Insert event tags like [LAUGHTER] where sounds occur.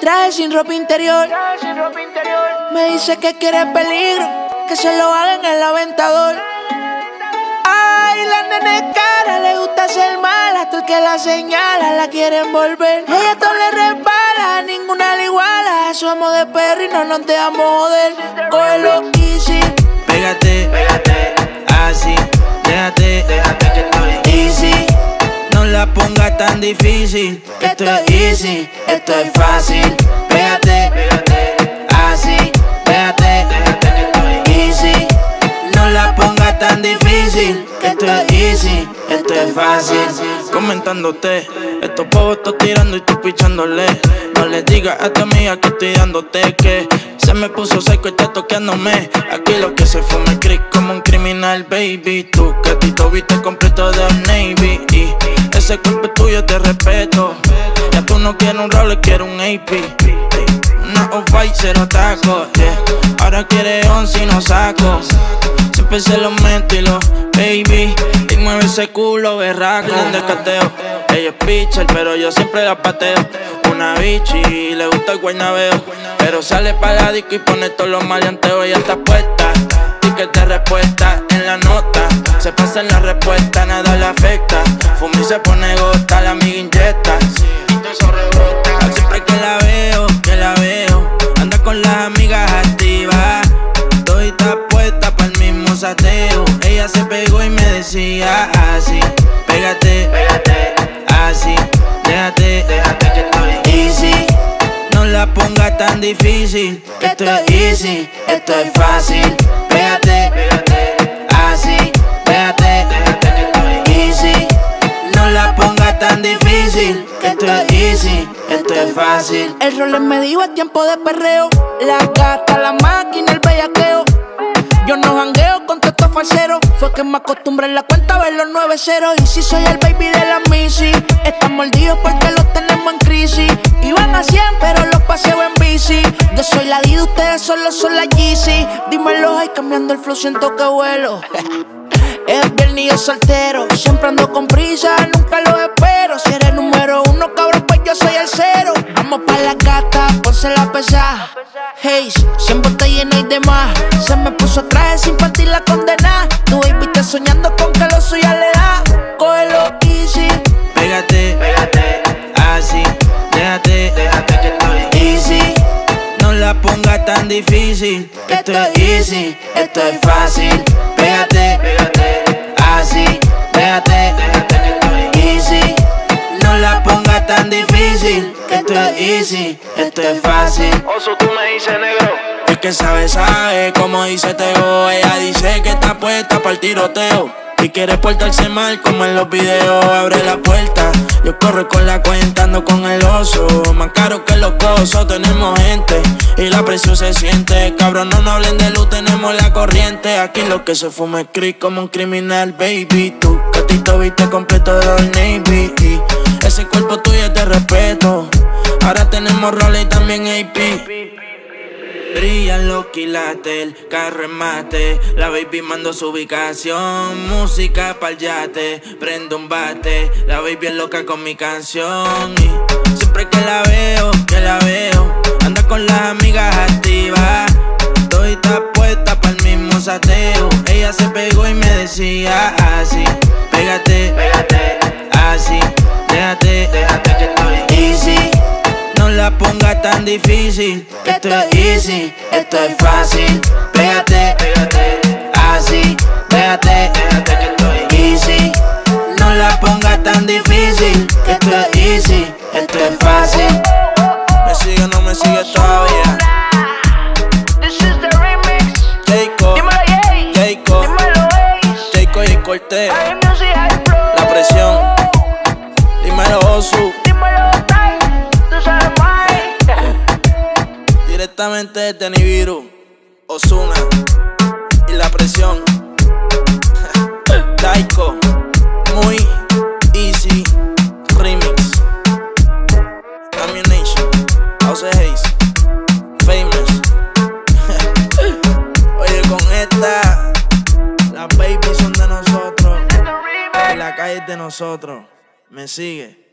Traje sin ropa interior. Me dice que quiere peligro, que se lo haga en el aventador. Ay, la nene cara, le gusta ser mala, hasta el que la señala la quiere envolver. Ella todo le resbala, ninguna le iguala. Somos de perro y no nos dejamos joder. Cógelo easy. Pégate, pégate, así, déjate, déjate que estoy easy. No la pongas tan difícil, esto es easy, esto es fácil. Pégate, pégate, así, estoy easy. No la pongas tan difícil, esto es easy, esto es fácil. Comentándote, estos pavos estoy tirando y tú pichándole. No le digas a tu amiga que estoy dándote que se me puso seco y está toqueándome. Aquí lo que se fue me creí como un criminal, baby. Tú que a ti te viste completo de Navy. Y ese cuerpo es tuyo te respeto. Ya tú no quieres un roller, quieres un AP. Una off-white, cero tacos, yeah. Ahora quiere once y no saco. Siempre se lo meto y lo, baby. Y mueve ese culo berraco en descateo. Ella es pitcher, pero yo siempre la pateo. Una bichi, le gusta el guaynabeo. Pero sale para la disco y pone todos los maleanteos. Ella está puesta, ticket de respuesta en la nota. Se pasa en la respuesta, nada le afecta. Fumi se pone gota, la amiga inyecta. Siempre que la veo, que la veo, anda con las amigas activas. Todita puesta para el mismo sateo. Ella se pegó y me decía así: Pégate, pégate, así, déjate, déjate que estoy easy. No la pongas tan difícil, esto es easy, esto es fácil. Pégate, difícil, esto es easy, esto es fácil. El rol me dijo es tiempo de perreo. La gata, la máquina, el bellaqueo. Yo no jangueo con estos falseros. Fue que me acostumbré en la cuenta a ver los nueve ceros. Y si soy el baby de la Missy, están mordidos porque los tenemos en crisis. Iban a 100, pero los paseo en bici. Yo soy la D, ustedes solo son la Yeezy. Dímelo, ay, cambiando el flow, siento que vuelo. [LAUGHS] Es viernes y soltero. Siempre ando con prisa, nunca lo espero. Si eres número uno, cabrón, pues yo soy el cero. Vamos pa' la gata, ponse la pesa. Hey, siempre está llena y demás. Se me puso traje sin partir la condena. Baby está soñando con que lo suya tan difícil, esto es easy, esto es fácil. Pégate, pégate, así, estoy easy. No la pongas tan difícil, esto es easy, esto es fácil. Oso, tú me dices negro. El que sabe, sabe, como dice Teo. Ella dice que está puesta para el tiroteo. Y quiere portarse mal como en los videos. Abre la puerta, yo corro con la cuenta, ando con el oso. Más caro que los cosos, tenemos gente. Y la presión se siente. Cabrón, no nos hablen de luz, tenemos la corriente. Aquí lo que se fuma es creep como un criminal, baby. Tú, gatito, viste completo de Old Navy. Ese cuerpo tuyo de respeto. Ahora tenemos roles y también AP. Brillan los quilates, el carro en mate. La baby mando su ubicación. Música pa'l yate, prendo un bate. La baby es loca con mi canción. Y siempre que la veo, que la veo, anda con las amigas activas. Todita puesta pa'l mismo sateo. Ella se pegó y me decía tan difícil, esto es easy, esto es fácil. Pégate, pégate, así, déjate, déjate que estoy easy. No la pongas tan difícil, esto es easy, esto es fácil. Me sigue o no me sigue todavía. This is the remix. Dímelo, Ace. Jayco y flow. la presión. Dímelo, Osu, directamente desde Nibiru, Osuna y la presión. [LAUGHS] Taiko, muy easy remix. Ammunition, House of Hayes, famous. [LAUGHS] Oye, con esta, las babies son de nosotros y la calle es de nosotros. Me sigue.